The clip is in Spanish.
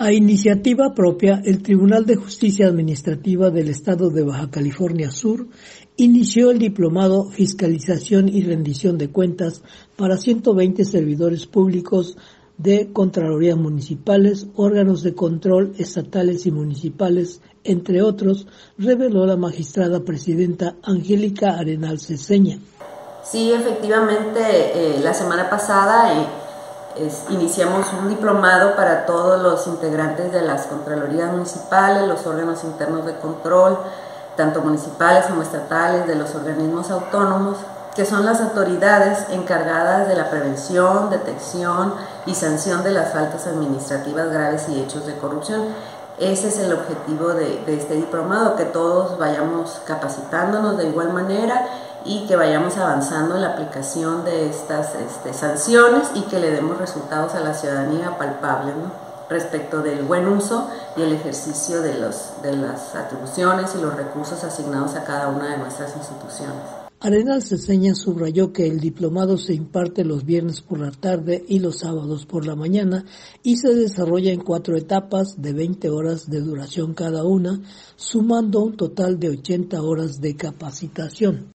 A iniciativa propia, el Tribunal de Justicia Administrativa del Estado de Baja California Sur inició el diplomado Fiscalización y Rendición de Cuentas para 120 servidores públicos de Contralorías Municipales, órganos de control estatales y municipales, entre otros, reveló la magistrada presidenta Angélica Arenal Ceseña. Sí, efectivamente, eh, la semana pasada... Iniciamos un diplomado para todos los integrantes de las Contralorías Municipales, los órganos internos de control, tanto municipales como estatales, de los organismos autónomos, que son las autoridades encargadas de la prevención, detección y sanción de las faltas administrativas graves y hechos de corrupción. Ese es el objetivo de, de este diplomado, que todos vayamos capacitándonos de igual manera y que vayamos avanzando en la aplicación de estas este, sanciones y que le demos resultados a la ciudadanía palpables respecto del buen uso y el ejercicio de, los, de las atribuciones y los recursos asignados a cada una de nuestras instituciones. Arenal Ceseña subrayó que el diplomado se imparte los viernes por la tarde y los sábados por la mañana y se desarrolla en cuatro etapas de 20 horas de duración cada una, sumando un total de 80 horas de capacitación.